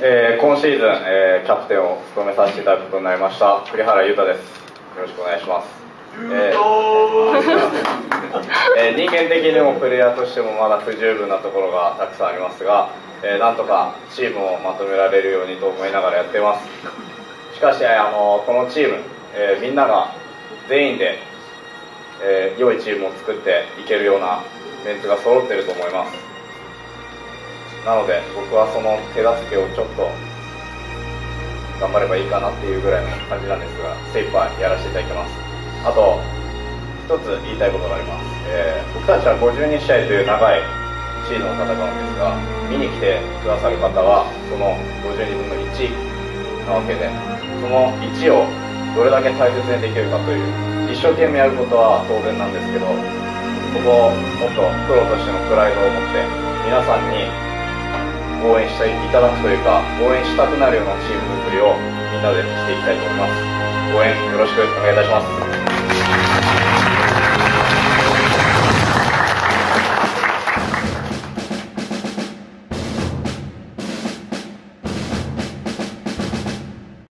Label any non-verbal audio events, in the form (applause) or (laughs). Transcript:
えー今シーズン、えーキャプテンを務めさせていただくことになりました栗原裕太です。よろしくお願いします、えー (laughs) えー人間的にもプレイヤーとしてもまだ不十分なところがたくさんありますが、えーなんとかチームをまとめられるようにと思いながらやっています。しかし、あのこのチーム、えーみんなが全員で、えー良いチームを作っていけるようなメンツが揃ってると思います。なので僕はその手助けをちょっと頑張ればいいかなっていうぐらいの感じなんですが精一杯やらせていただきます。あと一つ言いたいことがあります、えー僕たちは52試合という長いシーズンを戦うんですが見に来てくださる方はその52分の1なわけでその1をどれだけ大切にできるかという一生懸命やることは当然なんですけどそこをもっとプロとしてのプライドを持って皆さんに応援していただくというか応援したくなるようなチーム作りをみんなでしていきたいと思います。応援よろしくお願いいたします。